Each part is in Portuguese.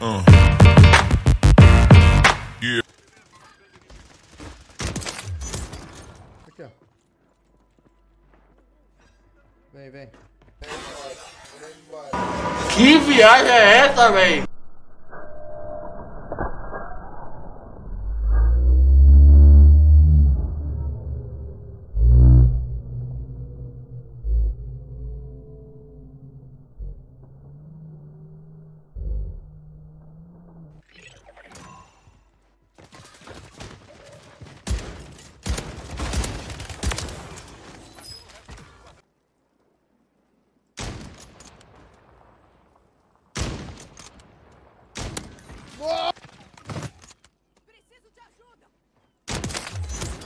Uh. Yeah. Aqui, ó. Vem, vem. Que viagem é essa, véi?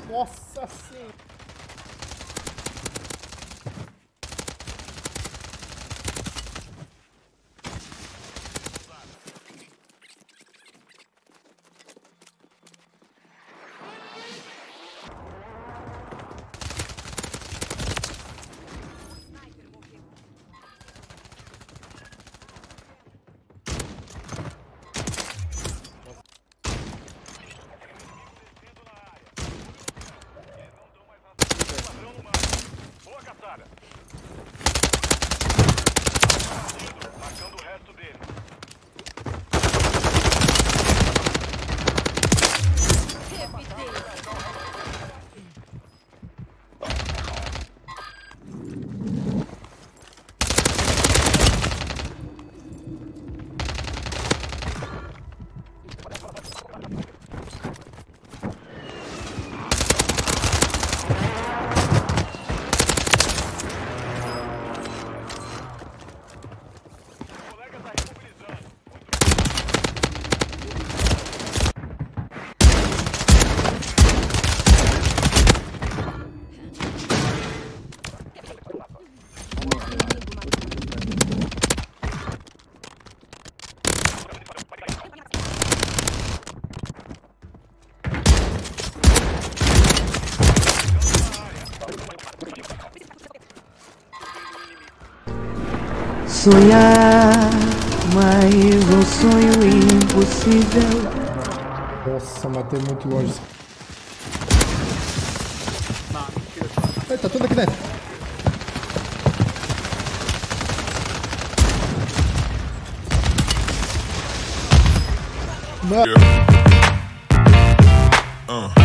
Nossa senhora. Sonhar, mas um sonho impossível. Nossa, matei muito longe. Ai, tá tudo aqui dentro. Yeah. Uh.